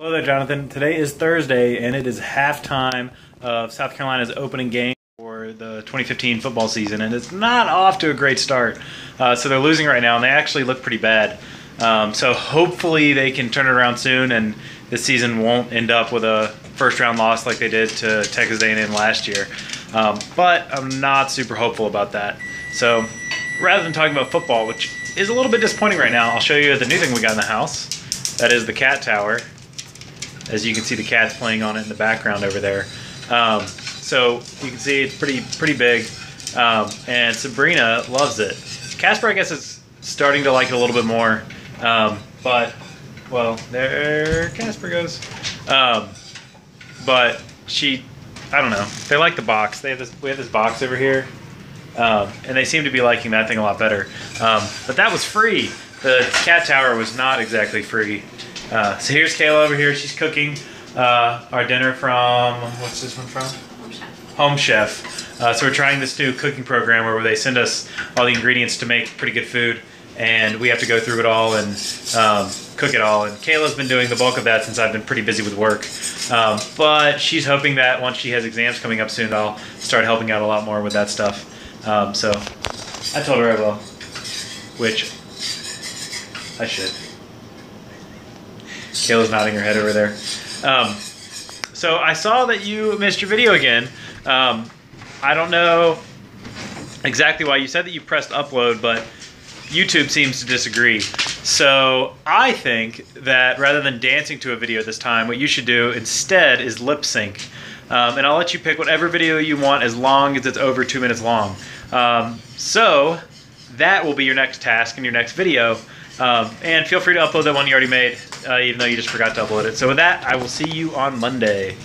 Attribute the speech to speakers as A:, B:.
A: Hello there, Jonathan. Today is Thursday, and it is halftime of South Carolina's opening game for the 2015 football season, and it's not off to a great start. Uh, so they're losing right now, and they actually look pretty bad. Um, so hopefully they can turn it around soon, and this season won't end up with a first-round loss like they did to Texas A&M last year. Um, but I'm not super hopeful about that. So rather than talking about football, which is a little bit disappointing right now, I'll show you the new thing we got in the house. That is the cat tower. As you can see, the cat's playing on it in the background over there. Um, so you can see it's pretty pretty big, um, and Sabrina loves it. Casper, I guess, is starting to like it a little bit more, um, but well, there Casper goes. Um, but she, I don't know. They like the box. They have this. We have this box over here, um, and they seem to be liking that thing a lot better. Um, but that was free. The cat tower was not exactly free. Uh, so here's Kayla over here. She's cooking uh, our dinner from what's this one from?
B: Home Chef.
A: Home Chef. Uh, so we're trying this new cooking program where they send us all the ingredients to make pretty good food, and we have to go through it all and um, cook it all. And Kayla's been doing the bulk of that since I've been pretty busy with work. Um, but she's hoping that once she has exams coming up soon, I'll start helping out a lot more with that stuff. Um, so I told her I will, which I should. Kayla's nodding her head over there. Um, so I saw that you missed your video again. Um, I don't know exactly why. You said that you pressed upload, but YouTube seems to disagree. So I think that rather than dancing to a video this time, what you should do instead is lip sync. Um, and I'll let you pick whatever video you want as long as it's over two minutes long. Um, so that will be your next task in your next video. Um, and feel free to upload that one you already made, uh, even though you just forgot to upload it. So with that, I will see you on Monday.